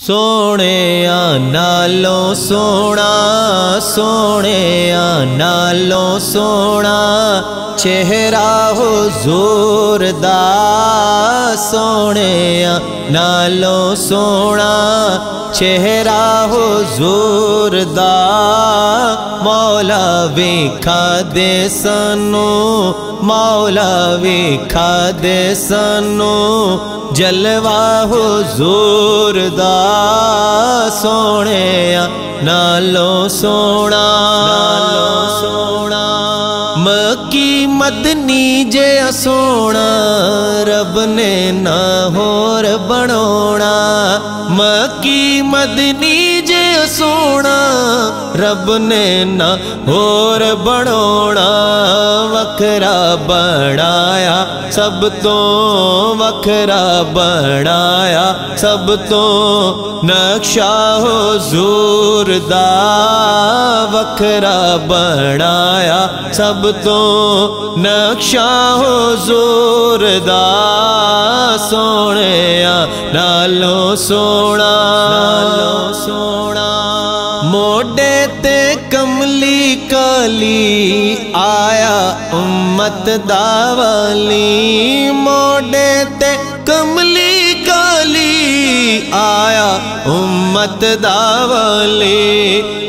ਸੋਹਣਿਆ ਨਾਲੋਂ ਸੋਹਣਾ ਸੋਹਣਿਆ ਨਾਲੋਂ ਸੋਹਣਾ ਚਿਹਰਾ ਹੁਜ਼ੂਰ ਦਾ ਸੋਹਣਿਆ ਨਾਲੋਂ ਸੋਹਣਾ ਚਿਹਰਾ ਹਜ਼ੂਰ ਦਾ। ਮੌਲਾ ਵੇਖਾ ਦੇ ਸਾਨੂੰ ਮੌਲਾ ਵੇਖਾ ਦੇ ਸਾਨੂੰ ਜਲਵਾ ਹਜ਼ੂਰ ਦਾ। ਸੋਹਣਿਆ ਨਾਲੋਂ ਸੋਹਣਾ ਨਾਲੋਂ ਸੋਹਣਾ। ਮੱਕੀ ਮਦਨੀ ਜੇ ਸੋਹਣਾ। रब ने ना होर बनोना मकी मदनी जे सोना रब ने ना होर ਵੱਖਰਾ ਬਣਾਇਆ, ਸਭ ਤੋਂ ਵੱਖਰਾ ਬਣਾਇਆ, ਸਭ ਤੋਂ ਨਕਸ਼ਾ ਹਜ਼ੂਰ ਦਾ ਵੱਖਰਾ ਬਣਾਇਆ, ਸਭ ਤੋਂ ਨਕਸ਼ਾ ਹਜ਼ੂਰ ਦਾ ਸੋਹਣਿਆ ਨਾਲੋਂ ਸੋਹਣਾ ਨਾਲੋਂ ਸੋਹਣਾ। ਮੋਢੇ ਤੇ ਕਮਲੀ ਕਾਲੀ ਆ उम्मत दावली मोडे ते कमली काली आया उम्मत दावली।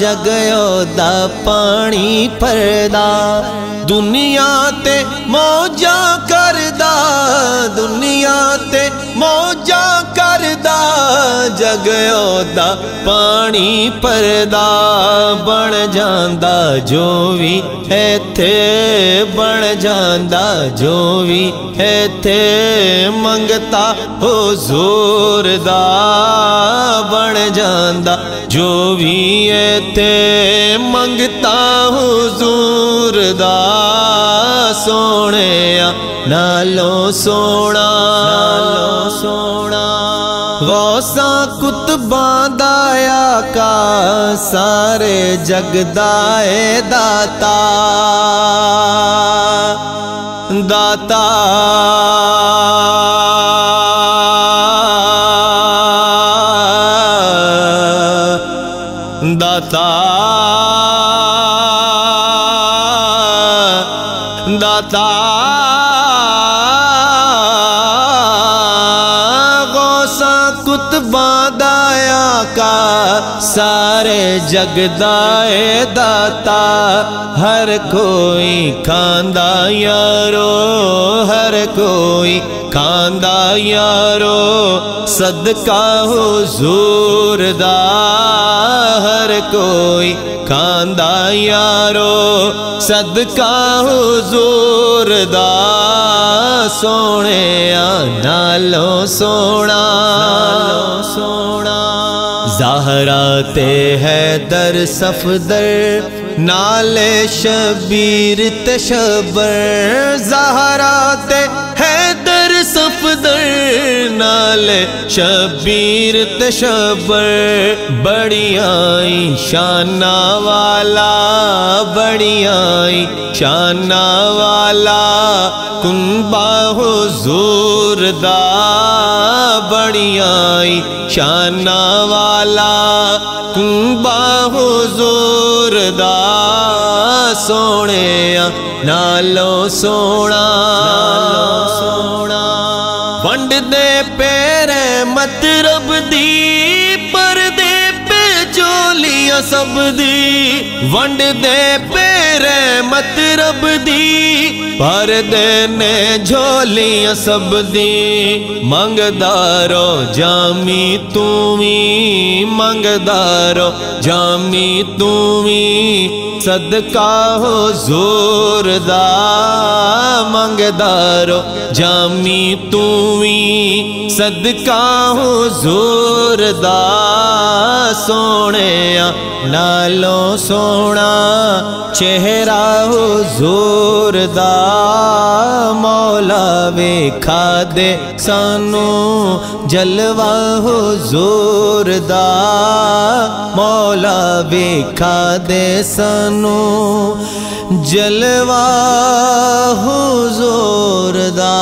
जगयो दा पानी परदा दुनिया ते मौजा करदा दुनिया ते मौजा करदा जगयो दा पानी परदा बन जांदा, जो भी इथे बन जांदा, जो भी इथे मंगता हो जोरदा बन जांदा, जो भी इथे मंगता हो जोरदा सोने नालो सोना नालो सोना गौसा कुतबा दाया का सारे जगदाए दाता दाता। दाता। दाता। सारे जगदाए दाता, हर कोई खांदा यारो, हर कोई खांदा यारो, सदका हो जोरदा हर कोई खांदा यारो, सदका हो जोरदा सोने नालो सोना नालो सोना जहरा ते है दर सफदर, नाले शबीर तशबर। जहरा ते है दर सफदर, नाले शबीर तशबर। बड़ियाई शाना वाला बड़ियाई शाना वाला कुंबा हो जोरदा बड़ियाई ਨਿਸ਼ਾਨਾ ਵਾਲਾ ਤੂੰ ਬਾਹਜ਼ੂਰ ਦਾ ਸੋਹਣਿਆ ਨਾਲੋਂ ਸੋਹਣਾ ਵੰਡਦੇ ਪੇਰੇ ਮਤਰਬ ਦੀ ਪਰਦੇ ਪੇ ਝੋਲੀਆਂ ਸਭ ਦੀ ਵੰਡਦੇ ਪੇ दी रब दे पेरे देने झोलियाँ सब दी। मंगदारो जामी तूमी मंगदारो जामी तूमी सदका हो जोरदा मंगदारो जामी तूवी, सदका हो जोरदा सोने नालों सोना चेहरा हो दा ਮੌਲਾ ਵੇਖਾ ਦੇ ਸਾਨੂੰ ਜਲਵਾ ਹਜ਼ੂਰ ਦਾ। ਮੌਲਾ ਵੇਖਾ ਦੇ ਸਾਨੂੰ ਜਲਵਾ ਹਜ਼ੂਰ ਦਾ।